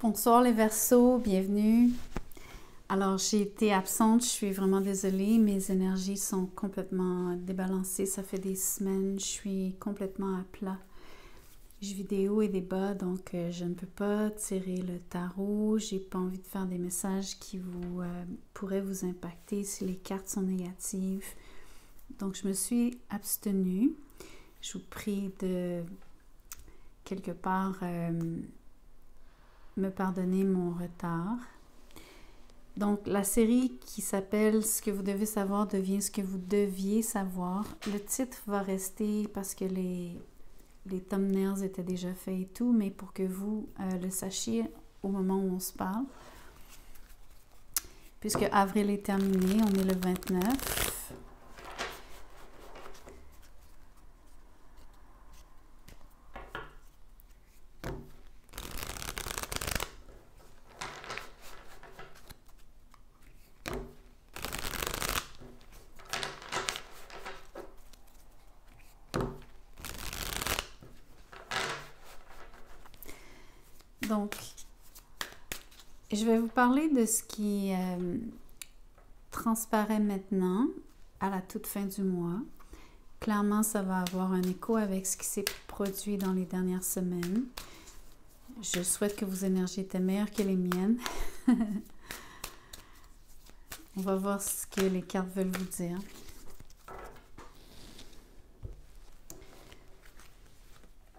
Bonsoir les Verseaux, bienvenue. Alors j'ai été absente, je suis vraiment désolée, mes énergies sont complètement débalancées, ça fait des semaines, je suis complètement à plat. Je vis des hauts et des bas, donc euh, je ne peux pas tirer le tarot, j'ai pas envie de faire des messages qui vous euh, pourraient vous impacter si les cartes sont négatives. Donc je me suis abstenue. Je vous prie de quelque part euh, me pardonner mon retard. Donc, la série qui s'appelle Ce que vous devez savoir devient ce que vous deviez savoir. Le titre va rester parce que les, les thumbnails étaient déjà faits et tout, mais pour que vous euh, le sachiez au moment où on se parle. Puisque avril est terminé, on est le 29. Donc, je vais vous parler de ce qui euh, transparaît maintenant à la toute fin du mois. Clairement, ça va avoir un écho avec ce qui s'est produit dans les dernières semaines. Je souhaite que vos énergies étaient meilleures que les miennes. On va voir ce que les cartes veulent vous dire.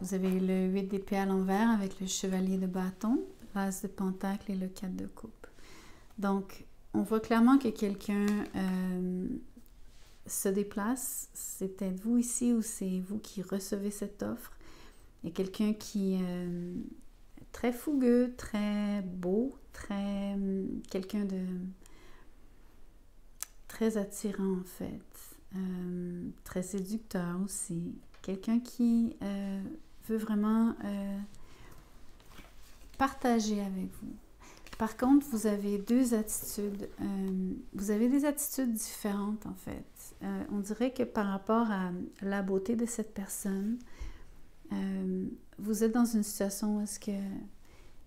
Vous avez le 8 d'épée à l'envers avec le chevalier de bâton, l'as de pentacle et le 4 de coupe. Donc, on voit clairement que quelqu'un euh, se déplace. C'est peut-être vous ici ou c'est vous qui recevez cette offre. Il y a quelqu'un qui est euh, très fougueux, très beau, très quelqu'un de très attirant en fait, euh, très séducteur aussi. Quelqu'un qui vraiment euh, partager avec vous. Par contre, vous avez deux attitudes. Euh, vous avez des attitudes différentes, en fait. Euh, on dirait que par rapport à la beauté de cette personne, vous êtes dans une situation où est-ce que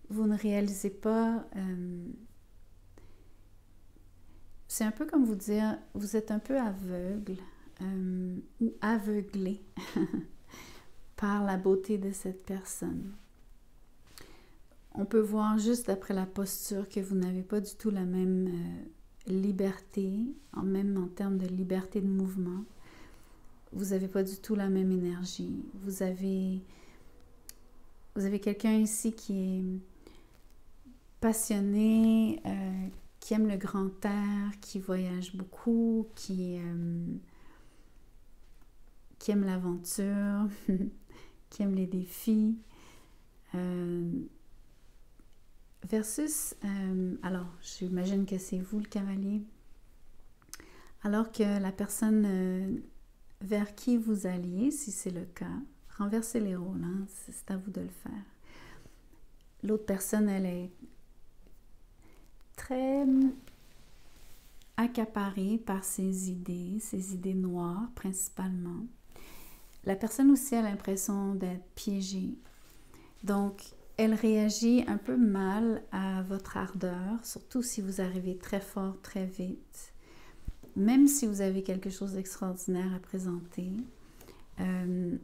vous ne réalisez pas... c'est un peu comme vous dire, vous êtes un peu aveugle ou aveuglé. par la beauté de cette personne. On peut voir juste après la posture que vous n'avez pas du tout la même euh, liberté, même en termes de liberté de mouvement. Vous n'avez pas du tout la même énergie. Vous avez, quelqu'un ici qui est passionné, euh, qui aime le grand air, qui voyage beaucoup, qui, euh, aime l'aventure. qui aime les défis. Versus, euh, alors j'imagine que c'est vous le cavalier, alors que la personne euh, vers qui vous alliez, si c'est le cas, renversez les rôles, hein, c'est à vous de le faire. L'autre personne, elle est très accaparée par ses idées, ses idées noires principalement la personne aussi a l'impression d'être piégée. Donc, elle réagit un peu mal à votre ardeur, surtout si vous arrivez très fort, très vite. Même si vous avez quelque chose d'extraordinaire à présenter, euh,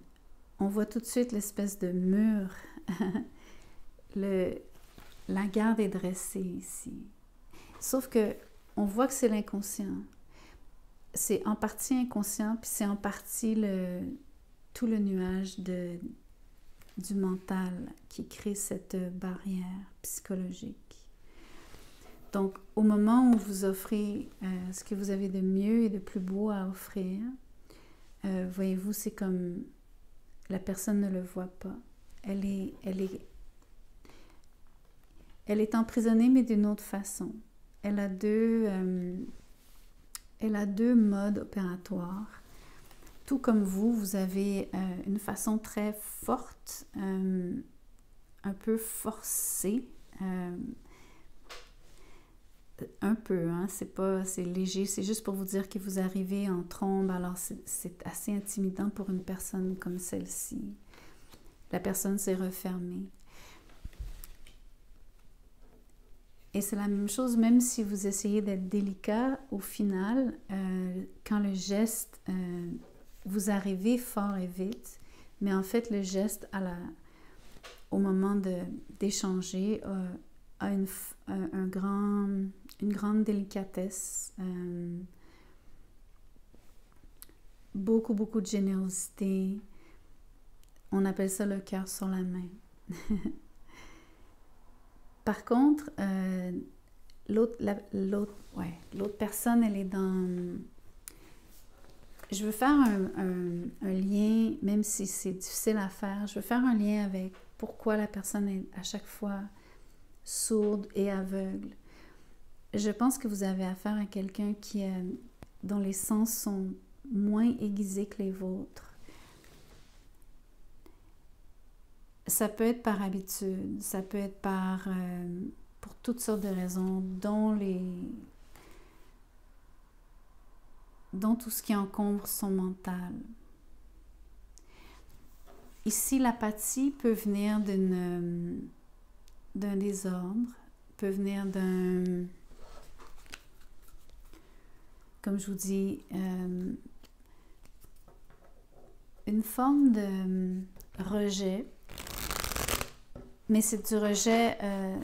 on voit tout de suite l'espèce de mur. La garde est dressée ici. Sauf que on voit que c'est l'inconscient. C'est en partie inconscient, puis c'est en partie tout le nuage de, du mental qui crée cette barrière psychologique. Donc, au moment où vous offrez euh, ce que vous avez de mieux et de plus beau à offrir, euh, voyez-vous, c'est comme la personne ne le voit pas. Elle est, elle est, elle est emprisonnée, mais d'une autre façon. Elle a deux, euh, elle a deux modes opératoires tout comme vous, vous avez euh, une façon très forte, euh, un peu forcée, euh, un peu, hein, c'est pas, c'est léger, c'est juste pour vous dire que vous arrivez en trombe, alors c'est assez intimidant pour une personne comme celle-ci. La personne s'est refermée. Et c'est la même chose, même si vous essayez d'être délicat, au final, quand le geste, euh, vous arrivez fort et vite, mais en fait, le geste la, au moment d'échanger euh, a une, un, grand, une grande délicatesse, beaucoup, beaucoup de générosité. On appelle ça le cœur sur la main. Par contre, euh, l'autre ouais, personne, elle est dans... Je veux faire un, lien, même si c'est difficile à faire, je veux faire un lien avec pourquoi la personne est à chaque fois sourde et aveugle. Je pense que vous avez affaire à quelqu'un qui dont les sens sont moins aiguisés que les vôtres. Ça peut être par habitude, ça peut être par euh, pour toutes sortes de raisons, dont les dont tout ce qui encombre son mental. Ici, l'apathie peut venir d'un désordre, peut venir d'un, comme je vous dis, euh, une forme de rejet mais c'est du rejet, euh,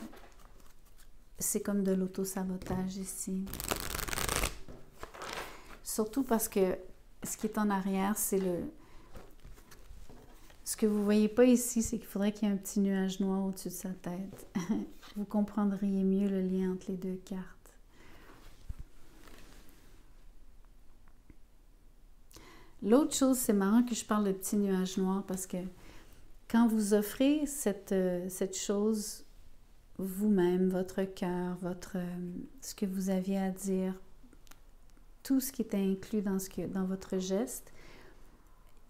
c'est comme de l'auto-sabotage ici. Surtout parce que ce qui est en arrière, c'est le... Ce que vous ne voyez pas ici, c'est qu'il faudrait qu'il y ait un petit nuage noir au-dessus de sa tête. vous comprendriez mieux le lien entre les deux cartes. L'autre chose, c'est marrant que je parle de petit nuage noir parce que quand vous offrez cette, euh, cette chose vous-même, votre cœur, votre, euh, ce que vous aviez à dire, tout ce qui était inclus dans, ce que, dans votre geste,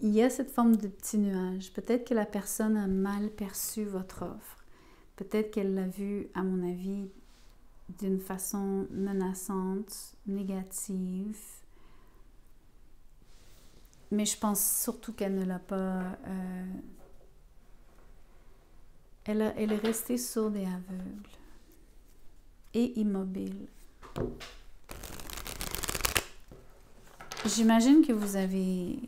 il y a cette forme de petit nuage. Peut-être que la personne a mal perçu votre offre. Peut-être qu'elle l'a vu, à mon avis, d'une façon menaçante, négative. Mais je pense surtout qu'elle ne l'a pas euh, elle, est restée sourde et aveugle et immobile. J'imagine que vous avez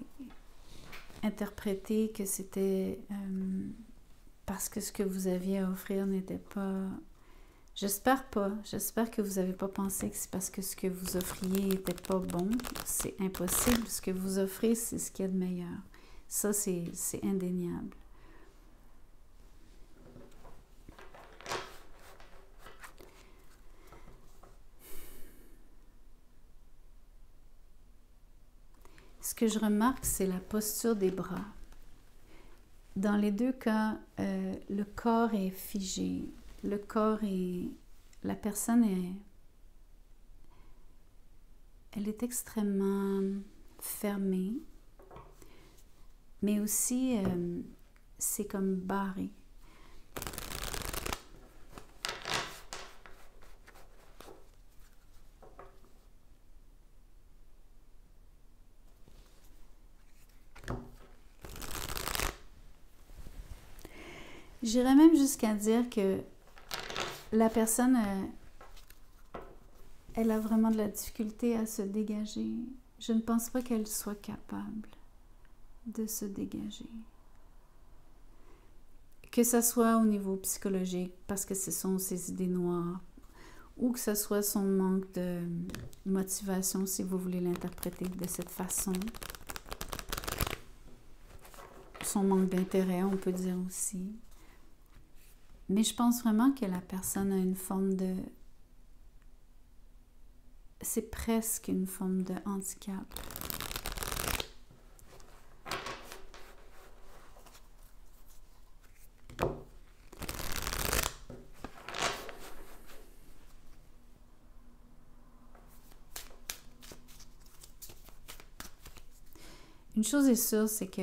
interprété que c'était euh, parce que ce que vous aviez à offrir n'était pas... J'espère pas. J'espère que vous n'avez pas pensé que c'est parce que ce que vous offriez n'était pas bon. C'est impossible. Ce que vous offrez, c'est ce qu'il y a de meilleur. Ça, c'est indéniable. Que je remarque, c'est la posture des bras. Dans les deux cas, euh, le corps est figé. Le corps est... La personne est... Elle est extrêmement fermée, mais aussi euh, c'est comme barré. J'irais même jusqu'à dire que la personne, euh, elle a vraiment de la difficulté à se dégager. Je ne pense pas qu'elle soit capable de se dégager. Que ce soit au niveau psychologique, parce que ce sont ses idées noires, ou que ce soit son manque de motivation, si vous voulez l'interpréter de cette façon. Son manque d'intérêt, on peut dire aussi. Mais je pense vraiment que la personne a une forme de... C'est presque une forme de handicap. Une chose est sûre, c'est que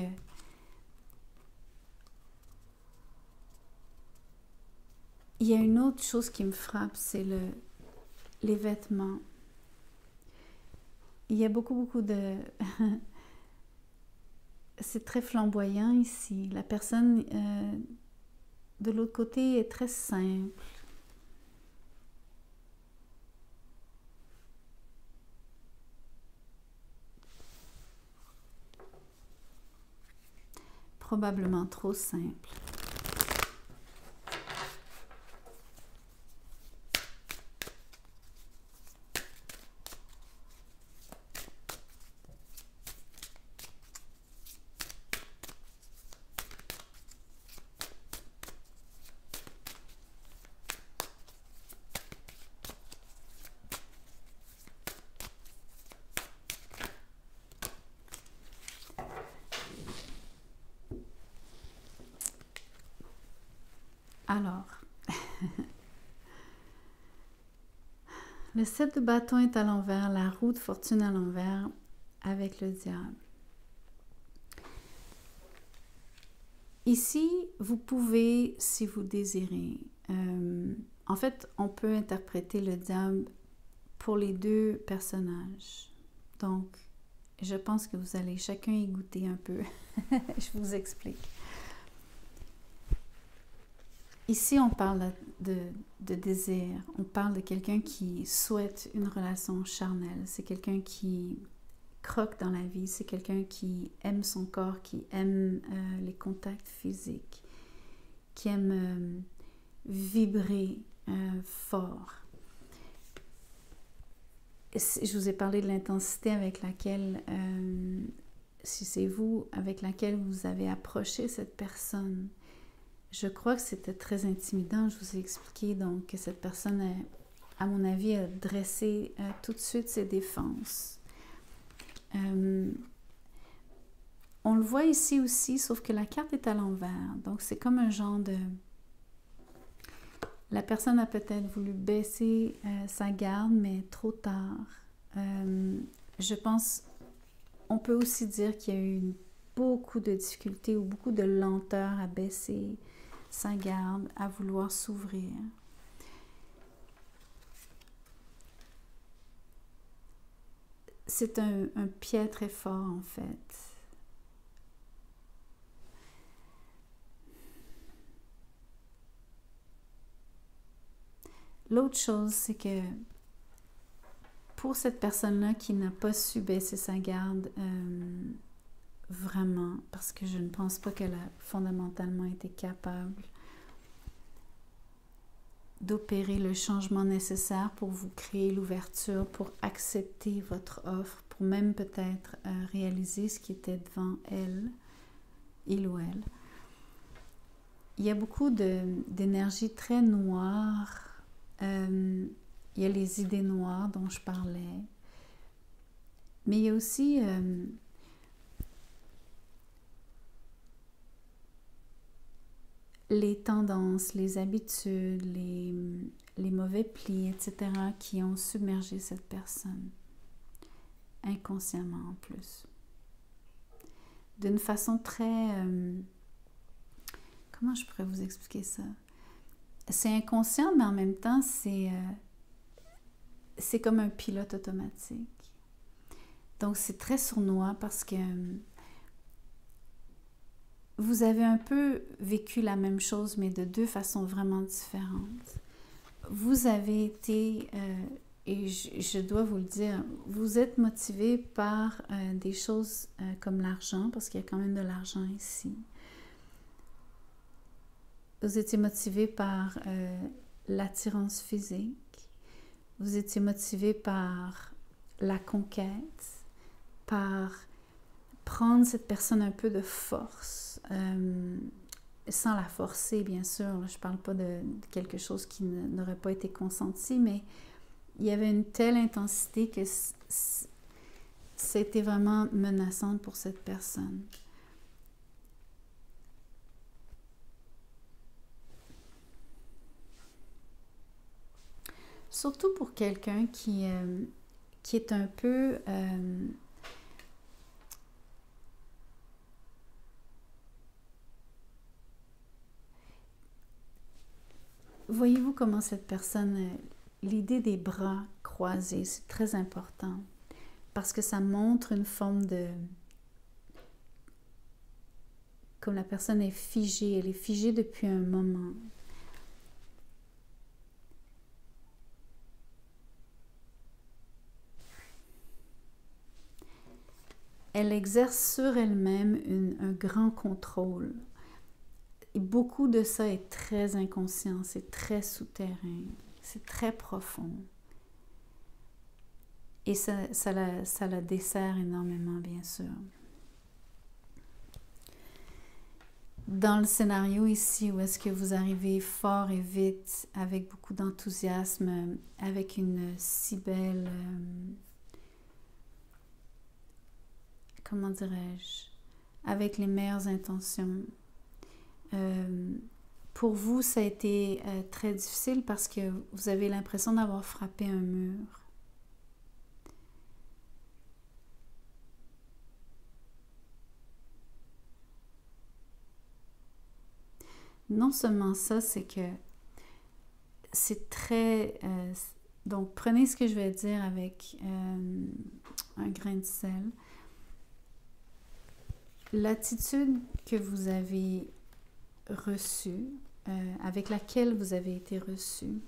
il y a une autre chose qui me frappe, c'est les vêtements. Il y a beaucoup, beaucoup de... c'est très flamboyant ici. La personne euh, de l'autre côté est très simple. Probablement trop simple. Alors, le 7 de bâton est à l'envers, la roue de fortune à l'envers avec le diable. Ici, vous pouvez, si vous désirez, euh, en fait, on peut interpréter le diable pour les deux personnages. Donc, je pense que vous allez chacun y goûter un peu. je vous explique. Ici, on parle de, désir, on parle de quelqu'un qui souhaite une relation charnelle, c'est quelqu'un qui croque dans la vie, c'est quelqu'un qui aime son corps, qui aime euh, les contacts physiques, qui aime euh, vibrer euh, fort. Je vous ai parlé de l'intensité avec laquelle, si c'est vous, avec laquelle vous avez approché cette personne je crois que c'était très intimidant. Je vous ai expliqué donc que cette personne, à mon avis, a dressé euh, tout de suite ses défenses. Euh, on le voit ici aussi, sauf que la carte est à l'envers. Donc c'est comme un genre de... La personne a peut-être voulu baisser euh, sa garde, mais trop tard. je pense, on peut aussi dire qu'il y a eu beaucoup de difficultés ou beaucoup de lenteur à baisser sa garde à vouloir s'ouvrir. C'est un, un pied très fort en fait. L'autre chose, c'est que pour cette personne-là qui n'a pas su baisser sa garde, euh, vraiment, parce que je ne pense pas qu'elle a fondamentalement été capable d'opérer le changement nécessaire pour vous créer l'ouverture, pour accepter votre offre, pour même peut-être euh, réaliser ce qui était devant elle, il ou elle. Il y a beaucoup d'énergie très noire. Euh, il y a les idées noires dont je parlais. Mais il y a aussi euh, les tendances, les habitudes, les, les mauvais plis, etc., qui ont submergé cette personne, inconsciemment en plus. D'une façon très... Euh, comment je pourrais vous expliquer ça? C'est inconscient, mais en même temps, c'est euh, c'est comme un pilote automatique. Donc, c'est très sournois parce que vous avez un peu vécu la même chose, mais de deux façons vraiment différentes. Vous avez été, euh, et je, dois vous le dire, vous êtes motivé par euh, des choses euh, comme l'argent, parce qu'il y a quand même de l'argent ici. Vous étiez motivé par l'attirance physique. Vous étiez motivé par la conquête, par prendre cette personne un peu de force, euh, sans la forcer, bien sûr. Je ne parle pas de, quelque chose qui n'aurait pas été consenti, mais il y avait une telle intensité que c'était vraiment menaçant pour cette personne. Surtout pour quelqu'un qui, euh, qui est un peu... Euh, Voyez-vous comment cette personne, euh, l'idée des bras croisés, c'est très important parce que ça montre une forme de... Comme la personne est figée, elle est figée depuis un moment. elle exerce sur elle-même un grand contrôle. Et beaucoup de ça est très inconscient, c'est très souterrain, c'est très profond. Et ça, ça, la, ça la dessert énormément, bien sûr. Dans le scénario ici, où est-ce que vous arrivez fort et vite, avec beaucoup d'enthousiasme, avec une si belle... Euh, comment dirais-je, avec les meilleures intentions. Euh, pour vous, ça a été euh, très difficile parce que vous avez l'impression d'avoir frappé un mur. Non seulement ça, c'est que c'est très... Euh, donc, prenez ce que je vais dire avec un grain de sel l'attitude que vous avez reçue, euh, avec laquelle vous avez été reçu,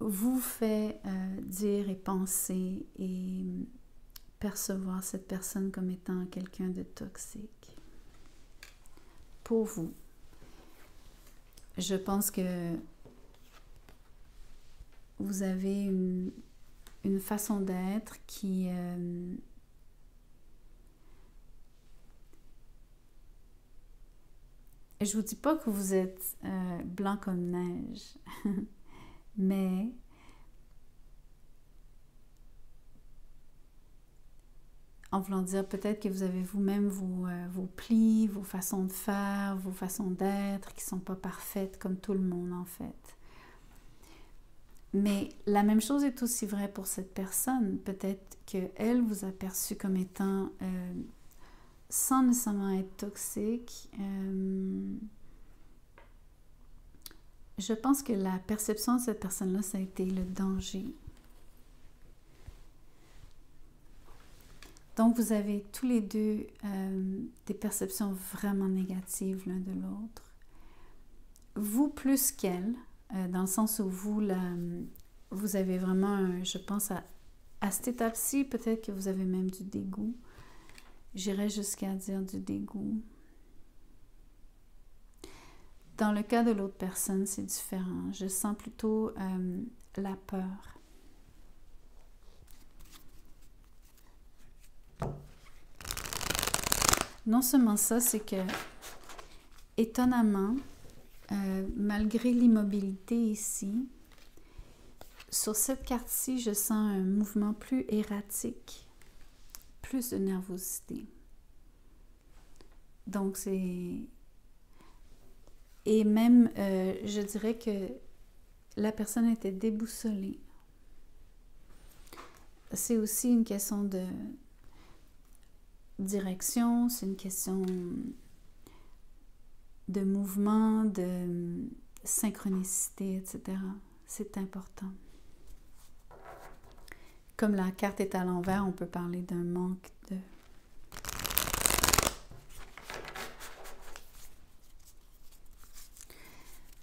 vous fait euh, dire et penser et percevoir cette personne comme étant quelqu'un de toxique. Pour vous, je pense que vous avez une, une façon d'être qui... Euh, je vous dis pas que vous êtes euh, blanc comme neige, mais en voulant dire peut-être que vous avez vous-même vos, euh, vos, plis, vos façons de faire, vos façons d'être qui sont pas parfaites comme tout le monde en fait. Mais la même chose est aussi vraie pour cette personne. Peut-être qu'elle vous a perçu comme étant, euh, sans nécessairement être toxique, euh, je pense que la perception de cette personne-là, ça a été le danger. Donc, vous avez tous les deux euh, des perceptions vraiment négatives l'un de l'autre. Vous plus qu'elle, euh, dans le sens où vous, vous avez vraiment, je pense, à, à cette étape-ci, peut-être que vous avez même du dégoût. J'irais jusqu'à dire du dégoût. Dans le cas de l'autre personne, c'est différent. Je sens plutôt euh, la peur. Non seulement ça, c'est que étonnamment, euh, malgré l'immobilité ici, sur cette carte-ci, je sens un mouvement plus erratique, plus de nervosité. Donc, c'est... Et même, euh, je dirais que la personne était déboussolée. C'est aussi une question de direction, c'est une question de mouvement, de synchronicité, etc. C'est important. Comme la carte est à l'envers, on peut parler d'un manque de...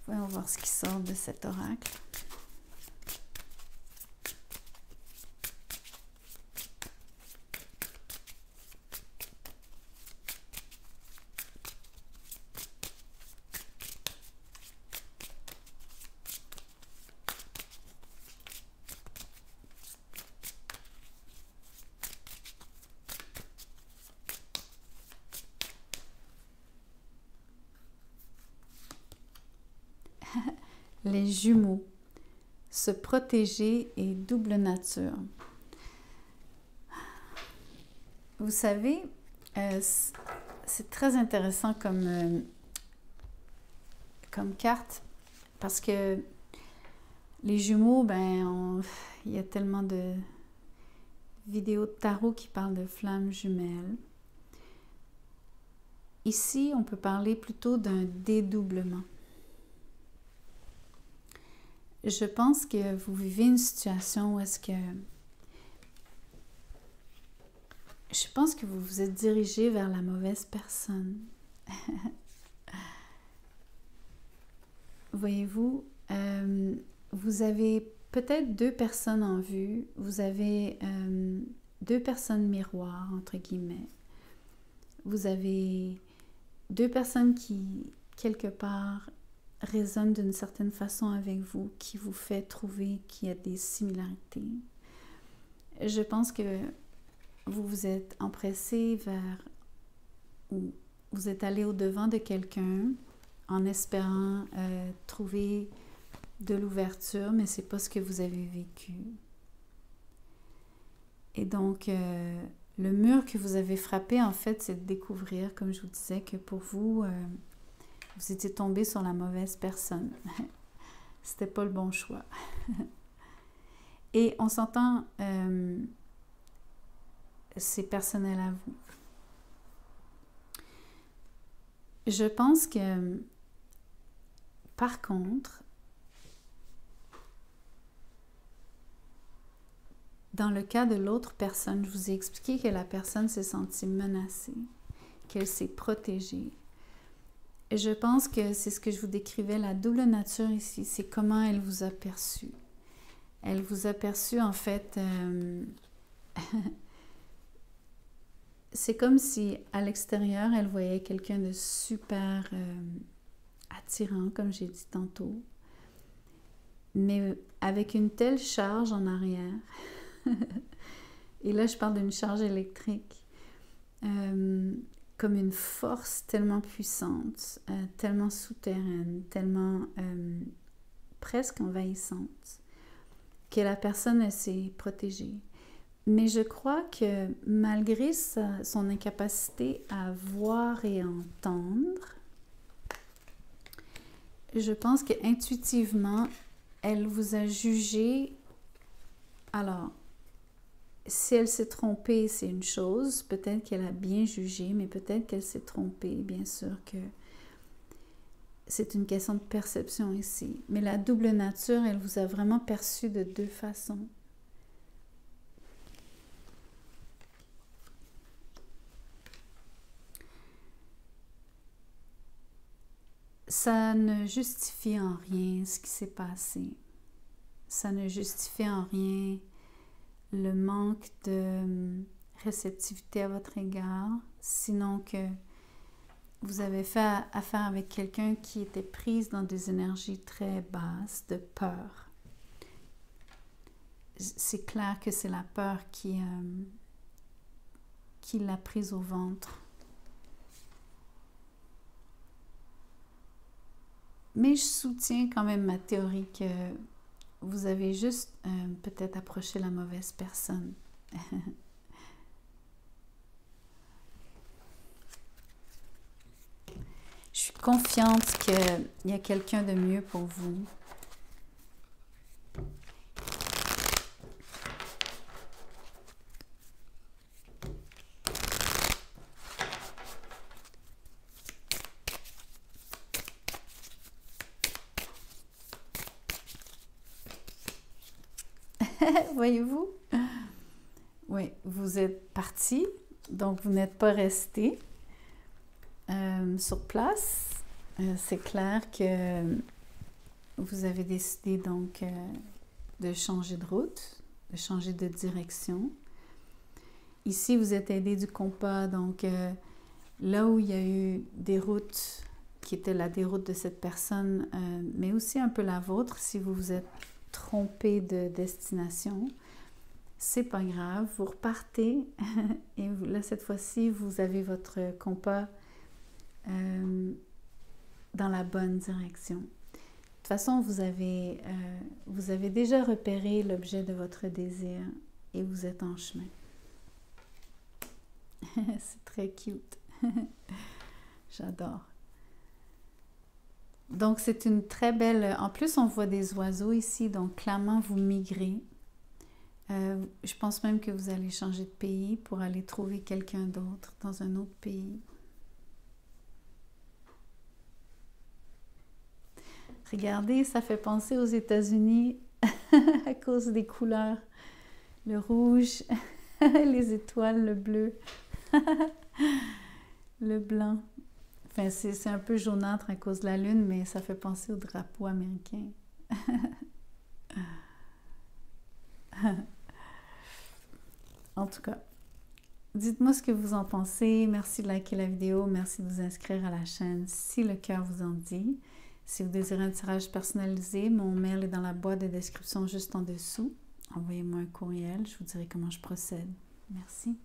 Voyons voir ce qui sort de cet oracle. Les jumeaux, se protéger et double nature. Vous savez, euh, c'est très intéressant comme, euh, comme carte parce que les jumeaux, ben, il y a tellement de vidéos de tarot qui parlent de flammes jumelles. Ici, on peut parler plutôt d'un dédoublement je pense que vous vivez une situation où est-ce que je pense que vous vous êtes dirigé vers la mauvaise personne. Voyez-vous, euh, vous avez peut-être deux personnes en vue. Vous avez euh, deux personnes miroirs, entre guillemets. Vous avez deux personnes qui, quelque part, résonnent d'une certaine façon avec vous, qui vous fait trouver qu'il y a des similarités. Je pense que vous vous êtes empressé vers ou vous êtes allé au-devant de quelqu'un en espérant euh, trouver de l'ouverture, mais c'est pas ce que vous avez vécu. Et donc, euh, le mur que vous avez frappé, en fait, c'est de découvrir, comme je vous disais, que pour vous, euh, vous étiez tombé sur la mauvaise personne. C'était pas le bon choix. Et on s'entend, euh, c'est personnel à vous. Je pense que, par contre, dans le cas de l'autre personne, je vous ai expliqué que la personne s'est sentie menacée, qu'elle s'est protégée. Je pense que c'est ce que je vous décrivais, la double nature ici, c'est comment elle vous a perçu. Elle vous a perçu en fait... Euh, c'est comme si à l'extérieur, elle voyait quelqu'un de super euh, attirant, comme j'ai dit tantôt, mais avec une telle charge en arrière. Et là, je parle d'une charge électrique, euh, comme une force tellement puissante, euh, tellement souterraine, tellement presque envahissante, que la personne s'est protégée. Mais je crois que malgré son incapacité à voir et entendre, je pense qu'intuitivement, elle vous a jugé. Alors, si elle s'est trompée, c'est une chose. Peut-être qu'elle a bien jugé, mais peut-être qu'elle s'est trompée. Bien sûr que c'est une question de perception ici. Mais la double nature, elle vous a vraiment perçu de deux façons. ça ne justifie en rien ce qui s'est passé. Ça ne justifie en rien le manque de hum, réceptivité à votre égard, sinon que vous avez fait affaire avec quelqu'un qui était prise dans des énergies très basses de peur. C'est clair que c'est la peur qui, hum, qui l'a prise au ventre. Mais je soutiens quand même ma théorie que vous avez juste euh, peut-être approché la mauvaise personne. je suis confiante qu'il y a quelqu'un de mieux pour vous. Voyez-vous? Oui, vous êtes parti, donc vous n'êtes pas resté euh, sur place. Euh, c'est clair que vous avez décidé donc euh, de changer de route, de changer de direction. Ici, vous êtes aidé du compas, donc là où il y a eu des routes qui étaient la déroute de cette personne, mais aussi un peu la vôtre, si vous vous êtes trompé de destination, c'est pas grave, vous repartez et là cette fois-ci vous avez votre compas euh, dans la bonne direction. De toute façon, vous avez, euh, vous avez déjà repéré l'objet de votre désir et vous êtes en chemin. c'est très cute. J'adore. Donc, c'est une très belle... En plus, on voit des oiseaux ici, donc clairement, vous migrez. Euh, je pense même que vous allez changer de pays pour aller trouver quelqu'un d'autre dans un autre pays. Regardez, ça fait penser aux États-Unis à cause des couleurs. Le rouge, les étoiles, le bleu, le blanc. C'est un peu jaunâtre à cause de la lune, mais ça fait penser au drapeau américain. en tout cas, dites-moi ce que vous en pensez. Merci de liker la vidéo. Merci de vous inscrire à la chaîne si le cœur vous en dit. Si vous désirez un tirage personnalisé, mon mail est dans la boîte de description juste en dessous. Envoyez-moi un courriel, je vous dirai comment je procède. Merci.